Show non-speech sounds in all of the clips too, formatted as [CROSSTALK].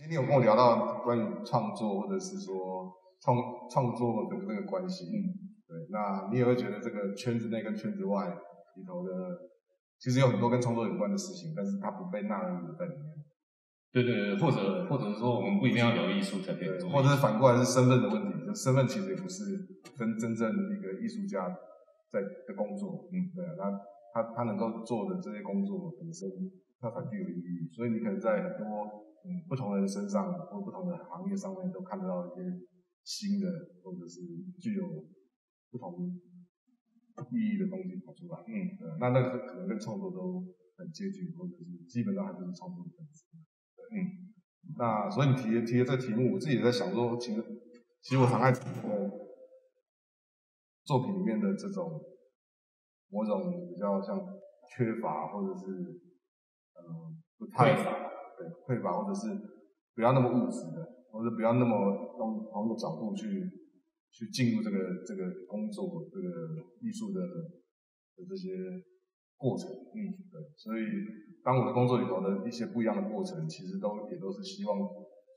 今天有跟我聊到关于创作，或者是说创创作的那个关系。嗯，对，那你也会觉得这个圈子内跟圈子外里头的，其实有很多跟创作有关的事情，但是它不被纳入在里面。对对对，或者或者是说，我们不一定要聊艺术才可以做，或者是反过来是身份的问题，就身份其实也不是跟真正一个艺术家在的工作，嗯，对啊，他他他能够做的这些工作本身，它才具有意义，所以你可能在很多嗯不同人身上或不同的行业上面都看得到一些新的或者是具有不同意义的东西跑出来，嗯，对，那那个可能跟创作都很接近，或者是基本上还就是创作的本质。嗯，那所以你提提的这个题目，我自己也在想说，其实其实我常爱作品里面的这种某种比较像缺乏，或者是嗯不太对匮乏，或者是不要那么物质的，或者不要那么用同一个角度去去进入这个这个工作这个艺术的的这些过程，嗯，对，所以。当我的工作里头的一些不一样的过程，其实都也都是希望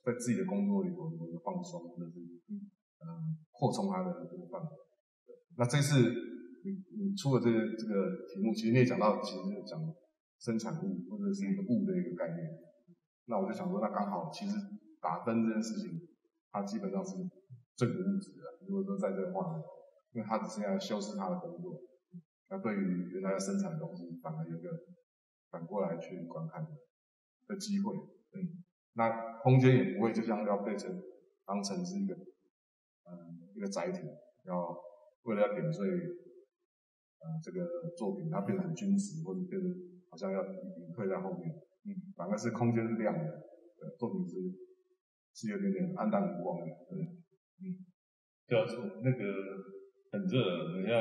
在自己的工作里头有一个放松，或者是嗯扩充它的这个范围。那这次你你出了这个这个题目，其实你也讲到，其实讲生产物或者是一个物的一个概念。那我就想说，那刚好其实打灯这件事情，它基本上是这个物质的。如果说在这个画，因为它只是要修饰它的工作，那对于原来要生产的东西，反而有个。反过来去观看的机会，嗯，那空间也不会就像要变成当成是一个，嗯，一个载体，要为了要点缀，呃，这个作品，它变得很君子，或者变得好像要隐退在后面，反而是空间是亮的，作品是是有点点暗淡无光的，对，嗯，对啊，那个很热，你看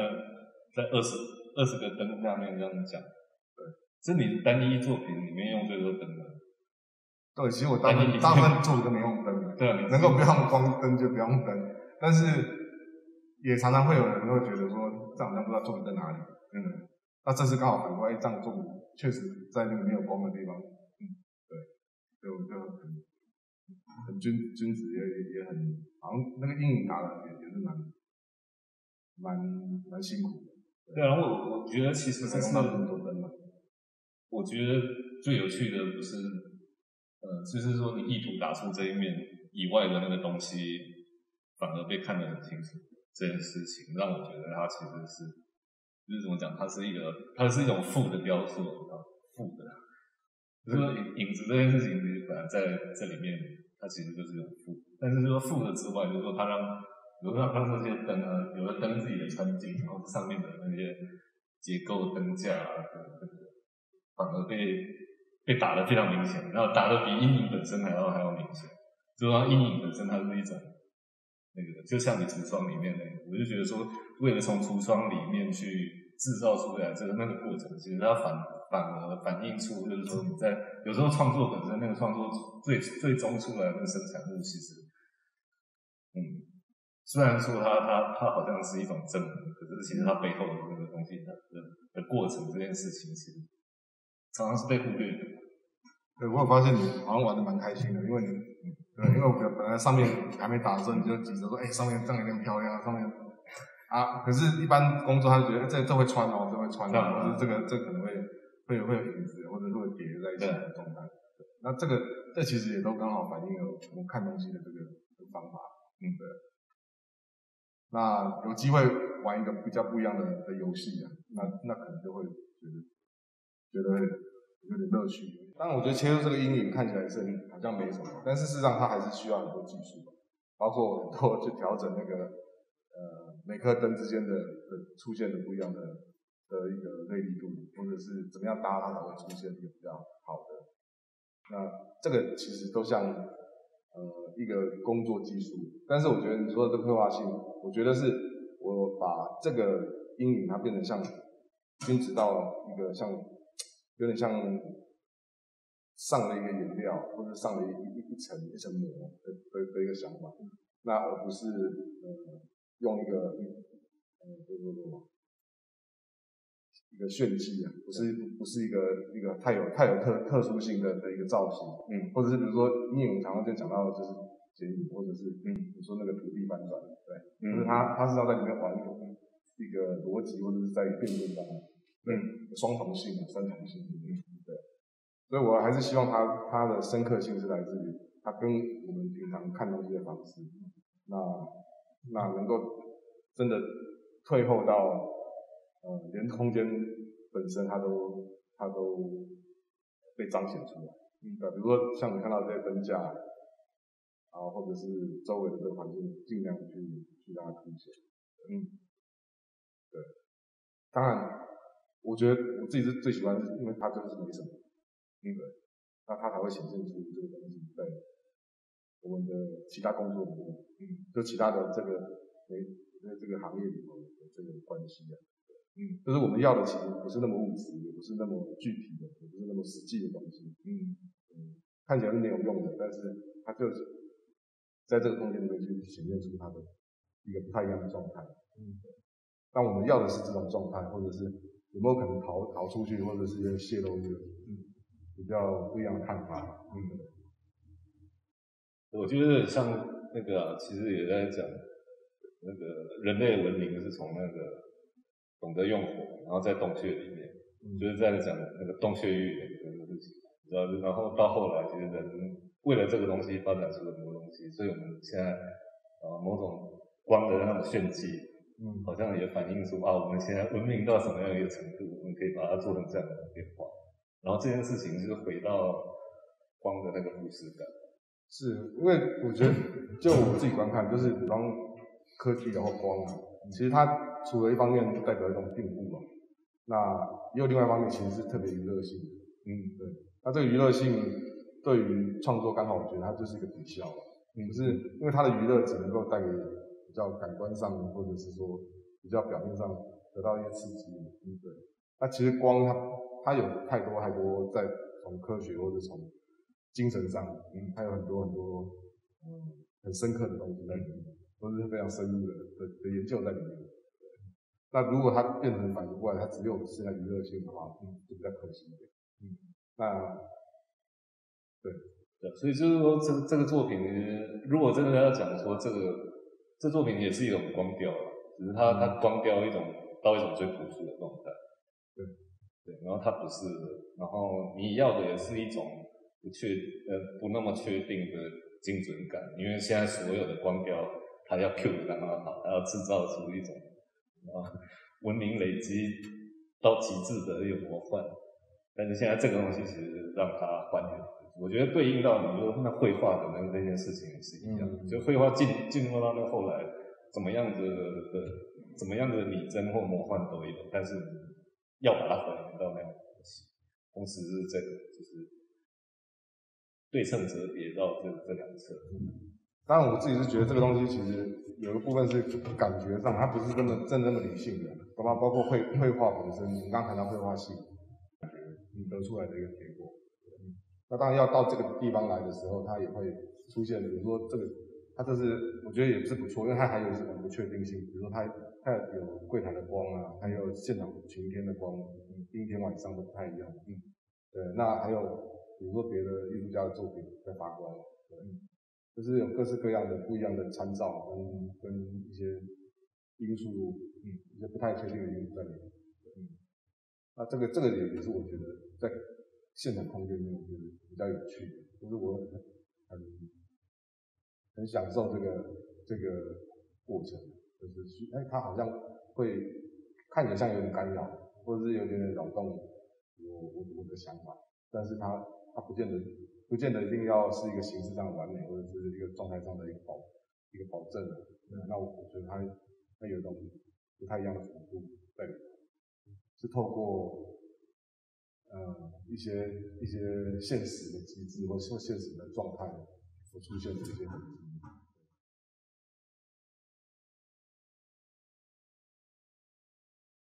在二十二十个灯下面这样讲。对是你单一作品里面用最多灯的。对，其实我大部分大部分 [LAUGHS] 做的都没用灯的。对，能够不用光灯就不用灯。但是也常常会有人会觉得说，这好像不知道作品在哪里。嗯。那这次刚好反过来，这样作品确实在那个没有光的地方。嗯。对。就就很很君君子，也也也很，好像那个阴影打的也也是蛮蛮蛮辛苦的。对然后我觉得其实这是。我觉得最有趣的不是，呃，就是说你意图打出这一面以外的那个东西，反而被看得很清楚。这件事情让我觉得它其实是，就是怎么讲，它是一个，它是一种负的雕塑，负的。就是说影影子这件事情，其实本来在这里面，它其实就是一种负。但是说负的之外，就是说它让，比如说让这些灯啊，有了灯自己的穿镜，然后上面的那些结构灯架啊。反而被被打得非常明显，然后打得比阴影本身还要还要明显。就说阴影本身它是一种那个，就像你橱窗里面那个，我就觉得说，为了从橱窗里面去制造出来这个那个过程，其实它反反而反映出，就是说你在有时候创作本身那个创作最最终出来的那个生产物，其实，嗯，虽然说它它它好像是一种证明，可是其实它背后的那个东西的的过程这件事情，其实。常常是被忽略的。对，我有发现你好像玩的蛮开心的，因为你，对，因为我本来上面还没打的时候，你就急着说，哎，上面这样有点漂亮，上面啊，可是，一般工作他就觉得，这这会穿哦，这会穿，或者这个这可能会会有会有影子，或者会叠在一起的状态。那这个这其实也都刚好反映了我们看东西的这个方法。嗯，对。那有机会玩一个比较不一样的的游戏啊，那那可能就会觉得。觉得有点乐趣，当然我觉得切入这个阴影看起来是好像没什么，但是事实上它还是需要很多技术，包括很多去调整那个呃每颗灯之间的的出现的不一样的的一个锐利度，或者是怎么样搭它才会出现一个比较好的。那这个其实都像呃一个工作技术，但是我觉得你说的这个绘画性，我觉得是我把这个阴影它变成像均值到一个像。有点像上了一个颜料，或者上了一一一层一层膜的的的一个想法，那而不是呃用一个呃，不不不，一个炫技啊，不是不是一个一个太有太有特特殊性的的一个造型，嗯，或者是比如说，因为我们常常就讲到就是剪影，或者是嗯，你说那个土地反转，对，就是他他是要在里面玩一个逻辑，或者是在辩论上，嗯，双重性啊，三重性，嗯，对，所以我还是希望他他的深刻性是来自于他跟我们平常看东西的方式，那那能够真的退后到。呃，连空间本身它都它都被彰显出来，嗯，对，比如说像你看到这些灯架，然后或者是周围的这个环境，尽量去去让它凸显，嗯，对，当然，我觉得我自己是最喜欢，因为它就是没什么，嗯，对，那它才会显现出这个东西在我们的其他工作里面，嗯，就其他的这个没在这个行业里头的这个关系啊。嗯，就是我们要的其实不是那么物质，也不是那么具体的，也不是那么实际的东西。嗯嗯，看起来是没有用的，但是它就是在这个空间里面去显现出它的一个不太一样的状态。嗯，但我们要的是这种状态，或者是有没有可能逃逃出去，或者是泄露一个嗯比较不一样的看法。嗯，我觉得像那个其实也在讲那个人类文明是从那个。懂得用火，然后在洞穴里面，就是在讲那个洞穴寓言这个事情，知道？然后到后来，其实人为了这个东西发展出了很多东西，所以我们现在啊某种光的那种炫技，嗯，好像也反映出啊我们现在文明到什么样一个程度，我们可以把它做成这样的变化。然后这件事情就是回到光的那个故事感，是因为我觉得就我自己观看，就是比方科技然后光，其实它。除了一方面就代表一种进步嘛，那也有另外一方面，其实是特别娱乐性的。嗯，对。那这个娱乐性对于创作刚好，我觉得它就是一个抵消。嗯，是因为它的娱乐只能够带给比较感官上，或者是说比较表面上得到一些刺激。嗯，对。那其实光它它有太多太多在从科学或者从精神上，嗯，它有很多很多嗯很深刻的东西在里面，都是非常深入的的的研究在里面。那如果它变成反应过来，它只有剩下娱乐性的话，嗯，就比较可惜一点。嗯，那对对，所以就是说，这这个作品，如果真的要讲说这个这作品也是一种光雕了，只是它它光雕一种到一种最朴素的状态。对对，然后它不是，然后你要的也是一种不确呃不那么确定的精准感，因为现在所有的光雕它要 Q 的刚刚好，它要制造出一种。啊，文明累积到极致的一种魔幻，但是现在这个东西其实让它还原，我觉得对应到你说那绘画的那那件事情也是一样，就绘画进进入到那后来怎么样子的怎么样的拟真或魔幻都有，但是要把它还原到那样的东西，同时是这个就是对称折叠到这这两侧。当然我自己是觉得这个东西其实。有个部分是感觉上，它不是真的真那么理性的，包括包括绘绘画本身，你刚谈到绘画系，感觉你得出来的一个结果。那当然要到这个地方来的时候，它也会出现，比如说这个，它这是我觉得也是不错，因为它还有什么不确定性，比如说它它有柜台的光啊，还有现场晴天的光，阴天晚上都不太一样。嗯，对，那还有比如说别的艺术家的作品在发光，对。就是有各式各样的不一样的参照跟跟一些因素，嗯，一些不太确定的因素在里面，嗯，那这个这个也也是我觉得在现场空间里面是比较有趣的，就是我很很很享受这个这个过程，就是去哎，它好像会看起来像有点干扰，或者是有点点扰动我我我的想法，但是它它不见得。不见得一定要是一个形式上的完美，或者是一个状态上的一个保一个保证的。那我觉得它它有一种不太一样的服务，对，是透过呃一些一些现实的机制或或现实的状态所出现的一些痕迹。